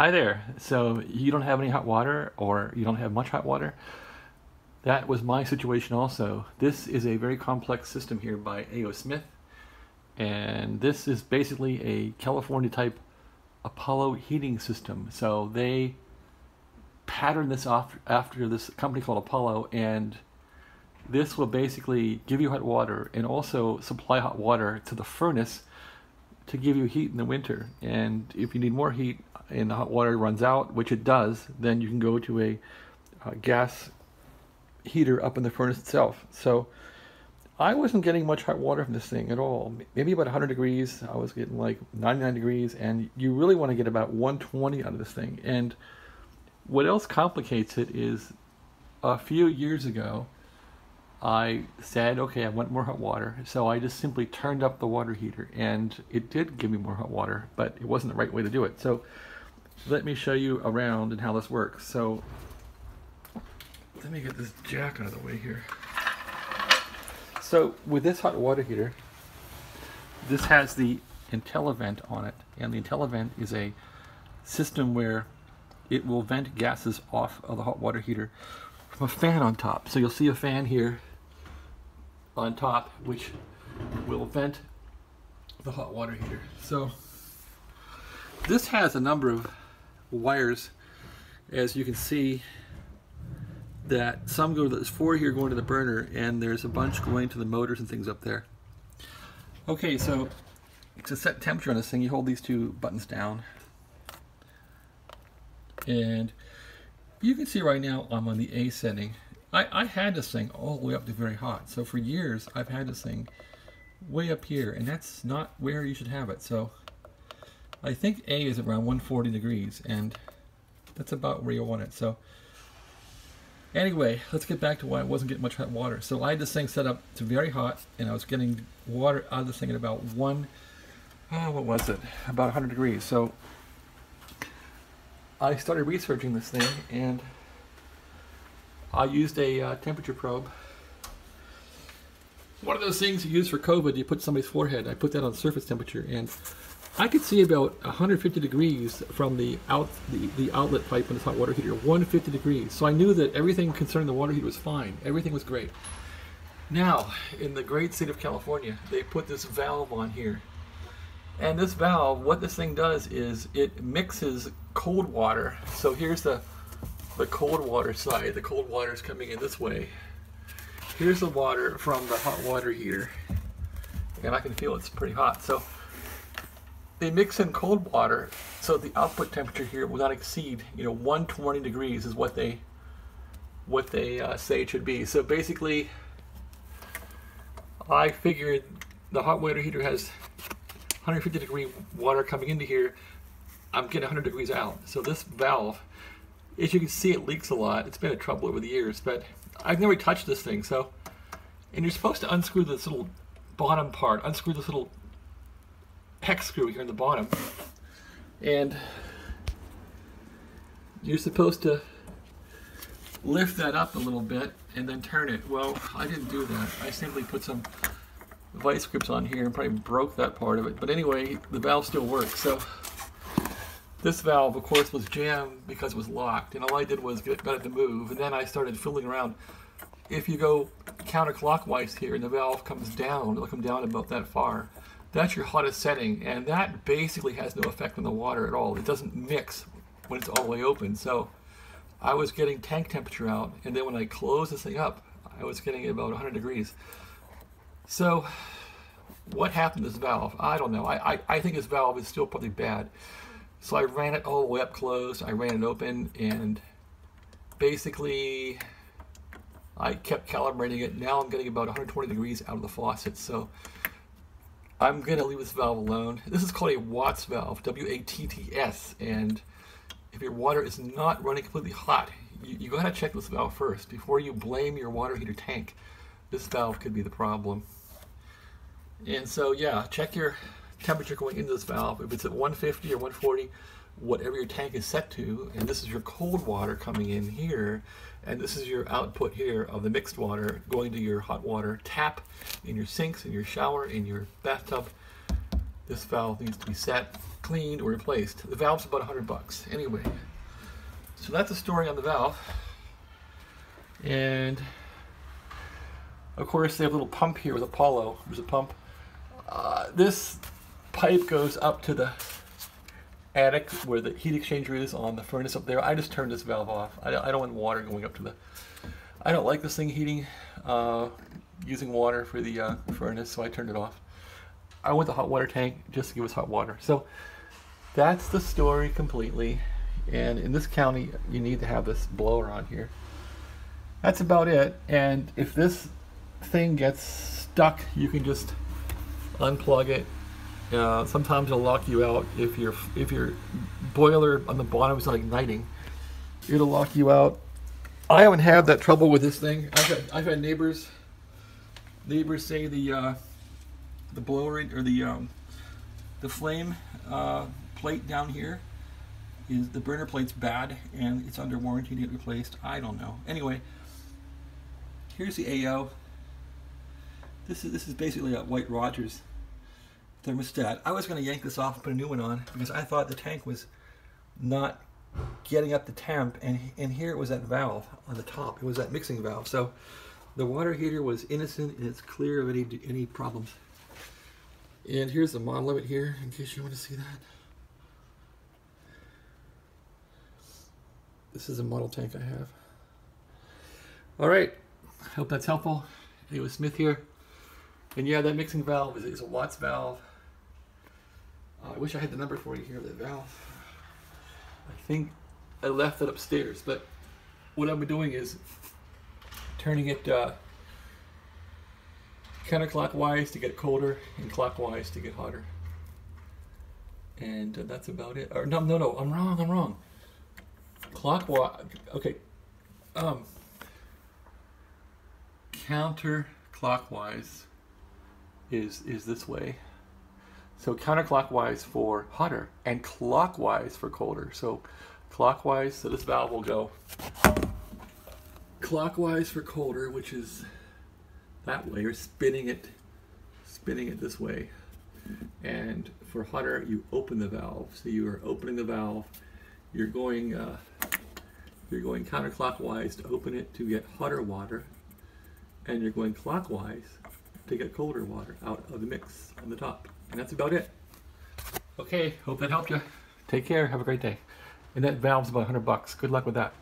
Hi there. So you don't have any hot water or you don't have much hot water? That was my situation also. This is a very complex system here by A.O. Smith. And this is basically a California type Apollo heating system. So they patterned this off after this company called Apollo and this will basically give you hot water and also supply hot water to the furnace to give you heat in the winter. And if you need more heat, and the hot water runs out, which it does, then you can go to a uh, gas heater up in the furnace itself. So I wasn't getting much hot water from this thing at all. Maybe about 100 degrees. I was getting like 99 degrees, and you really want to get about 120 out of this thing. And what else complicates it is a few years ago, I said, okay, I want more hot water. So I just simply turned up the water heater, and it did give me more hot water, but it wasn't the right way to do it. So let me show you around and how this works. So let me get this jack out of the way here. So with this hot water heater, this has the IntelliVent on it, and the IntelliVent is a system where it will vent gases off of the hot water heater from a fan on top. So you'll see a fan here on top, which will vent the hot water heater. So this has a number of wires as you can see that some go to there's four here going to the burner and there's a bunch going to the motors and things up there. Okay so to set temperature on this thing you hold these two buttons down. And you can see right now I'm on the A setting I, I had this thing all the way up to very hot so for years I've had this thing way up here and that's not where you should have it so I think A is around 140 degrees, and that's about where you want it. So anyway, let's get back to why I wasn't getting much hot water. So I had this thing set up to very hot, and I was getting water out of this thing at about one, oh, what was it? About 100 degrees. So I started researching this thing, and I used a uh, temperature probe. One of those things you use for COVID, you put somebody's forehead. I put that on surface temperature, and I could see about 150 degrees from the out the, the outlet pipe in this hot water heater, 150 degrees. So I knew that everything concerning the water heater was fine. Everything was great. Now, in the great state of California, they put this valve on here. And this valve, what this thing does is it mixes cold water. So here's the the cold water side. The cold water is coming in this way. Here's the water from the hot water heater. And I can feel it's pretty hot. So they mix in cold water so the output temperature here will not exceed you know 120 degrees is what they what they uh, say it should be so basically I figured the hot water heater has 150 degree water coming into here I'm getting 100 degrees out so this valve as you can see it leaks a lot it's been a trouble over the years but I've never touched this thing so and you're supposed to unscrew this little bottom part unscrew this little hex screw here in the bottom. And you're supposed to lift that up a little bit and then turn it. Well, I didn't do that. I simply put some vice grips on here and probably broke that part of it. But anyway, the valve still works. So this valve, of course, was jammed because it was locked. And all I did was get, got it to move. And then I started fiddling around. If you go counterclockwise here and the valve comes down, it'll come down about that far that's your hottest setting, and that basically has no effect on the water at all. It doesn't mix when it's all the way open. So I was getting tank temperature out, and then when I closed this thing up, I was getting about 100 degrees. So what happened to this valve? I don't know. I, I, I think this valve is still probably bad. So I ran it all the way up closed. I ran it open, and basically I kept calibrating it. Now I'm getting about 120 degrees out of the faucet. So I'm going to leave this valve alone. This is called a Watts valve, W-A-T-T-S, and if your water is not running completely hot, you, you got to check this valve first before you blame your water heater tank. This valve could be the problem. And so, yeah, check your temperature going into this valve. If it's at 150 or 140, whatever your tank is set to, and this is your cold water coming in here, and this is your output here of the mixed water going to your hot water tap in your sinks, in your shower, in your bathtub. This valve needs to be set cleaned or replaced. The valve's about 100 bucks. Anyway, so that's the story on the valve. And of course, they have a little pump here with Apollo. There's a pump. Uh, this pipe goes up to the attic where the heat exchanger is on the furnace up there. I just turned this valve off. I don't, I don't want water going up to the. I don't like this thing heating, uh, using water for the uh, furnace, so I turned it off. I want the hot water tank just to give us hot water. So that's the story completely. And in this county, you need to have this blower on here. That's about it. And if this thing gets stuck, you can just unplug it. Uh, sometimes it'll lock you out if your if your boiler on the bottom is not igniting. It'll lock you out. I haven't had that trouble with this thing. I've had I've had neighbors neighbors say the uh, the blower or the um, the flame uh, plate down here is the burner plate's bad and it's under warranty to get replaced. I don't know. Anyway, here's the AO. This is this is basically a White Rogers thermostat. I was going to yank this off and put a new one on because I thought the tank was not getting up the temp and and here it was that valve on the top. It was that mixing valve. So the water heater was innocent and it's clear of any any problems. And here's the model of it here in case you want to see that. This is a model tank I have. All right, hope that's helpful. It was Smith here. And yeah, that mixing valve is, is a Watts valve. Uh, I wish I had the number for you here, the valve. I think I left it upstairs, but what I'm doing is turning it uh, counterclockwise to get colder and clockwise to get hotter. And uh, that's about it. Or no, no, no, I'm wrong, I'm wrong. Clockwise, okay. Um, counterclockwise is is this way. So counterclockwise for hotter and clockwise for colder. So clockwise, so this valve will go clockwise for colder, which is that way. You're spinning it, spinning it this way. And for hotter, you open the valve. So you are opening the valve. You're going, uh, you're going counterclockwise to open it to get hotter water, and you're going clockwise to get colder water out of the mix on the top. And that's about it. Okay, hope that helped you. Take care. Have a great day. And that valve's about 100 bucks. Good luck with that.